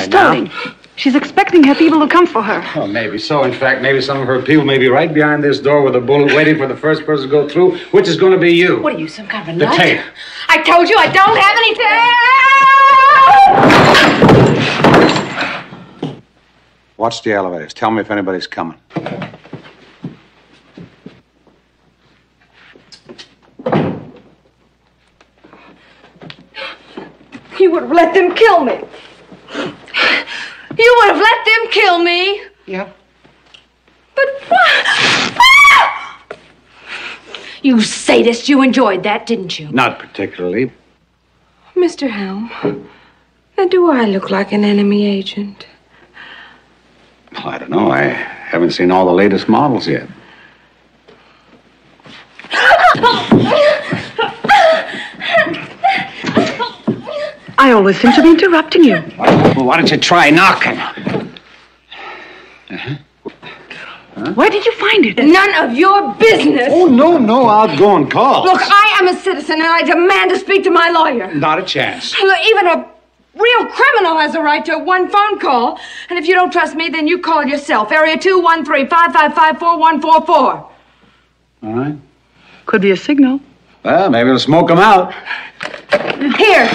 She's right now. She's expecting her people to come for her. Oh, maybe so. In fact, maybe some of her people may be right behind this door with a bullet waiting for the first person to go through, which is going to be you. What are you, some kind of a The nut? tape. I told you I don't have anything! Watch the elevators. Tell me if anybody's coming. You would have let them kill me. You would have let them kill me. Yeah. But why? Ah! You sadist, you enjoyed that, didn't you? Not particularly. Mr. Helm, now do I look like an enemy agent? Well, I don't know. I haven't seen all the latest models yet. I always seem to be interrupting you. Well, why don't you try knocking? Huh? Where did you find it? None of your business. Oh, no, no outgoing calls. Look, I am a citizen and I demand to speak to my lawyer. Not a chance. Look, even a real criminal has a right to one phone call. And if you don't trust me, then you call yourself. Area 213 555 4144. All right. Could be a signal. Well, maybe it'll smoke them out. Here,